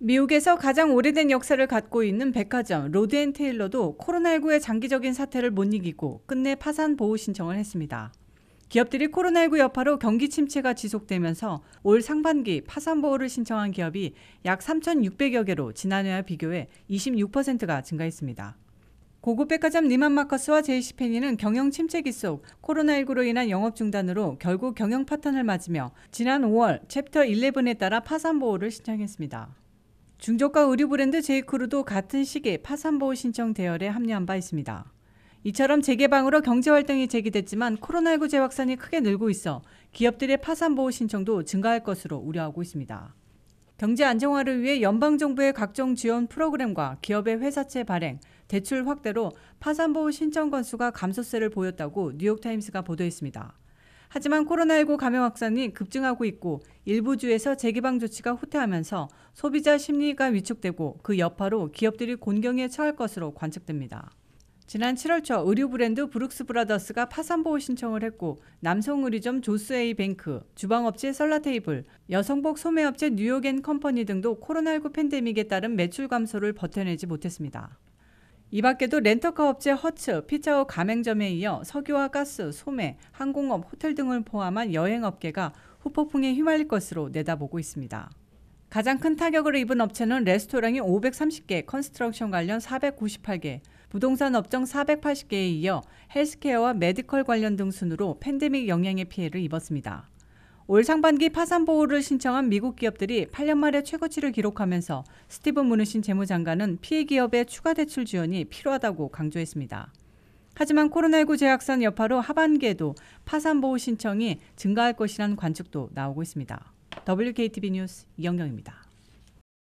미국에서 가장 오래된 역사를 갖고 있는 백화점 로드앤 테일러도 코로나19의 장기적인 사태를 못 이기고 끝내 파산 보호 신청을 했습니다. 기업들이 코로나19 여파로 경기 침체가 지속되면서 올 상반기 파산 보호를 신청한 기업이 약 3,600여 개로 지난해와 비교해 26%가 증가했습니다. 고급 백화점 니만 마커스와 제이시페니는 경영 침체기 속 코로나19로 인한 영업 중단으로 결국 경영 파탄을 맞으며 지난 5월 챕터 11에 따라 파산 보호를 신청했습니다. 중저가 의류 브랜드 제이크루도 같은 시기에 파산보호 신청 대열에 합류한 바 있습니다. 이처럼 재개방으로 경제 활동이 재개됐지만 코로나19 재확산이 크게 늘고 있어 기업들의 파산보호 신청도 증가할 것으로 우려하고 있습니다. 경제 안정화를 위해 연방정부의 각종 지원 프로그램과 기업의 회사채 발행, 대출 확대로 파산보호 신청 건수가 감소세를 보였다고 뉴욕타임스가 보도했습니다. 하지만 코로나19 감염 확산이 급증하고 있고 일부 주에서 재개방 조치가 후퇴하면서 소비자 심리가 위축되고 그 여파로 기업들이 곤경에 처할 것으로 관측됩니다. 지난 7월 초 의류 브랜드 브룩스 브라더스가 파산 보호 신청을 했고 남성 의류점 조스에이 뱅크, 주방업체 썰라테이블, 여성복 소매업체 뉴욕앤 컴퍼니 등도 코로나19 팬데믹에 따른 매출 감소를 버텨내지 못했습니다. 이 밖에도 렌터카 업체 허츠, 피자헛 가맹점에 이어 석유와 가스, 소매, 항공업, 호텔 등을 포함한 여행업계가 후폭풍에 휘말릴 것으로 내다보고 있습니다. 가장 큰 타격을 입은 업체는 레스토랑이 530개, construction 관련 498개, 부동산 업종 480개에 이어 헬스케어와 medical 관련 등 순으로 팬데믹 영향의 피해를 입었습니다. 올 상반기 파산 보호를 신청한 미국 기업들이 8년 만에 최고치를 기록하면서 스티븐 무누신 재무장관은 피해 기업의 추가 대출 지원이 필요하다고 강조했습니다. 하지만 코로나19 재확산 여파로 하반기에도 파산 보호 신청이 증가할 것이라는 관측도 나오고 있습니다. WKTV 뉴스 이영경입니다.